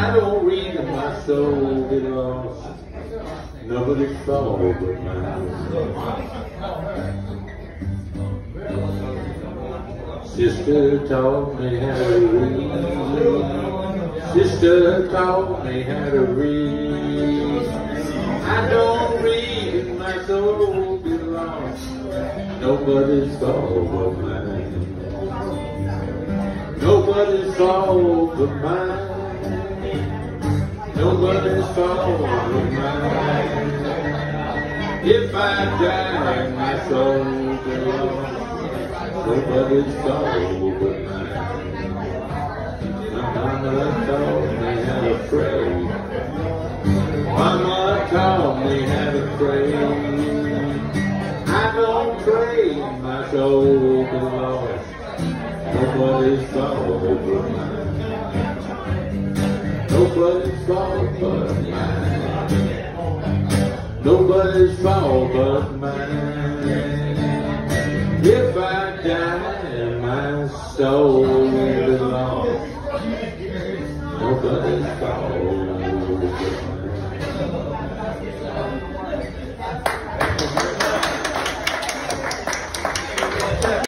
I don't read and my soul get lost. Nobody's fault but mine. Sister taught me how to read. Sister taught me how to read. I don't read my soul get lost. Nobody's fault but mine. Nobody's fault but mine. Nobody's but mine. If I die, my soul belongs. Nobody's fault but mine. My mama taught me how to pray. Mama taught me how to pray. I don't pray, my soul belongs. Nobody's fault but mine. Nobody's fault but mine. Nobody's fault but mine. If I die, my soul belongs. Nobody's fault but mine.